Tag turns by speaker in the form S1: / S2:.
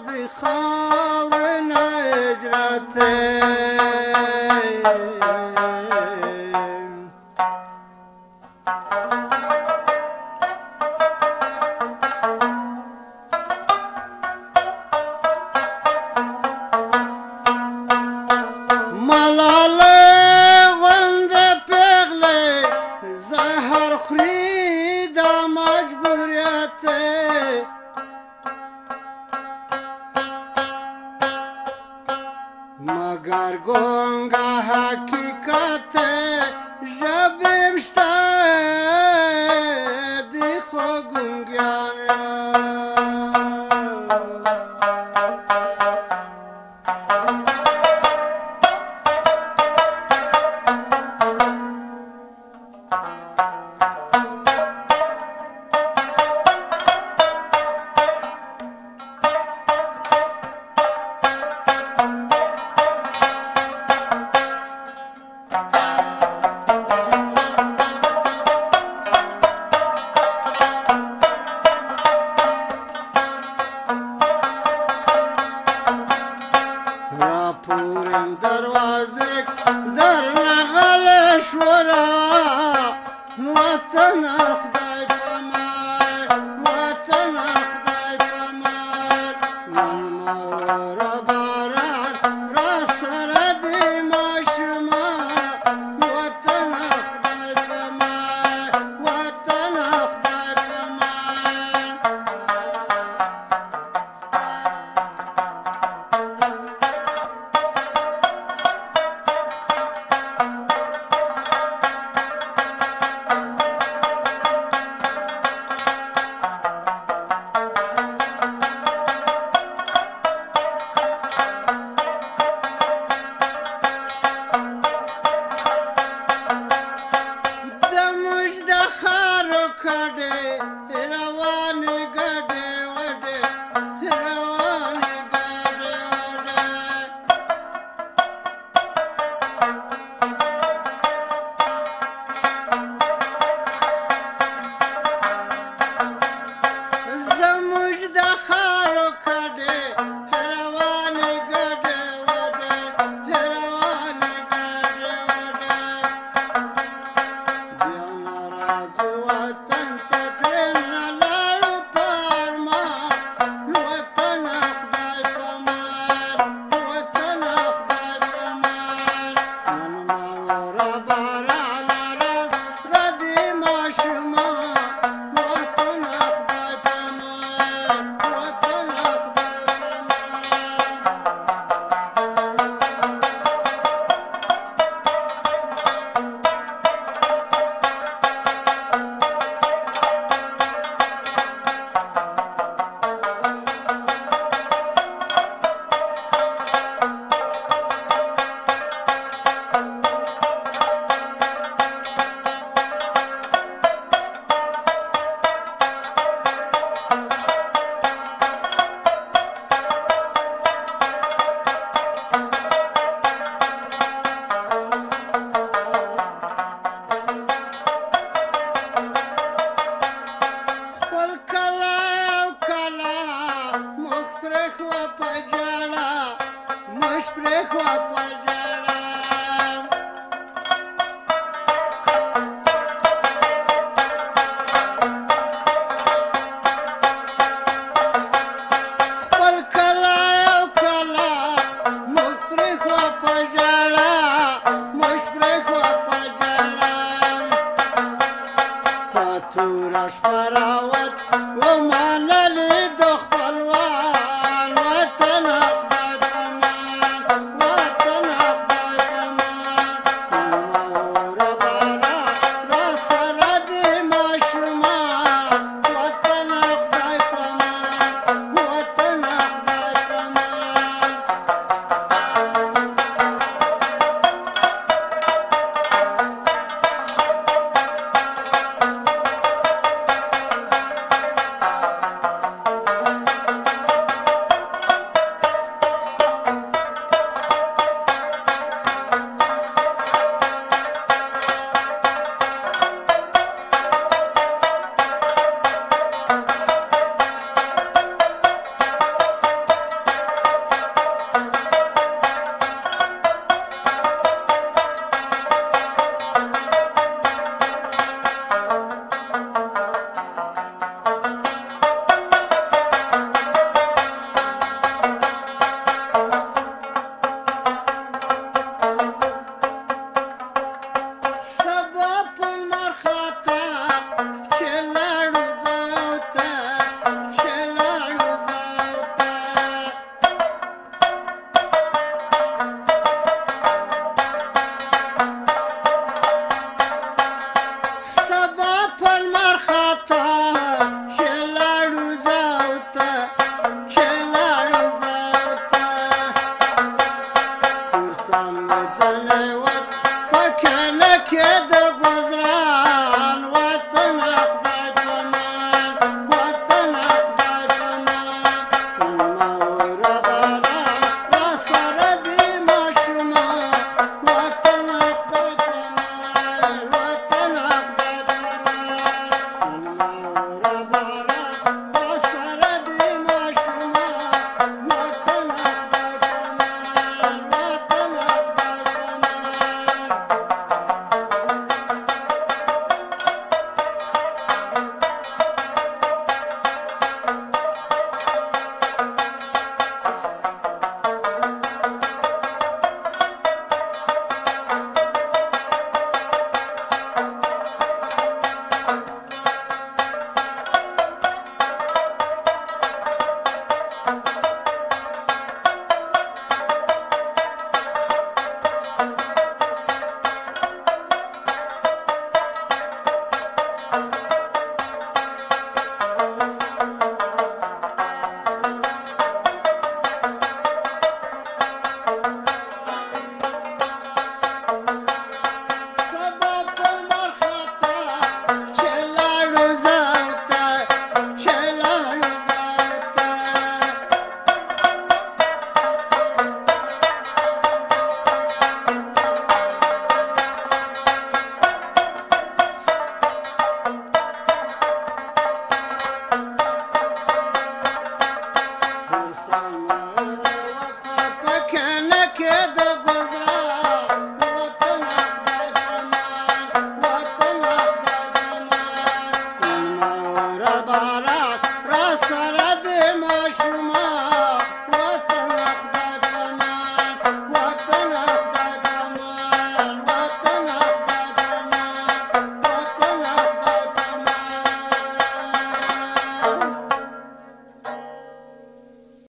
S1: la la کډه روان کډه وډه روان کډه وډه زموږ د خارو کډه complejo a cual لکه د بزرگ thank you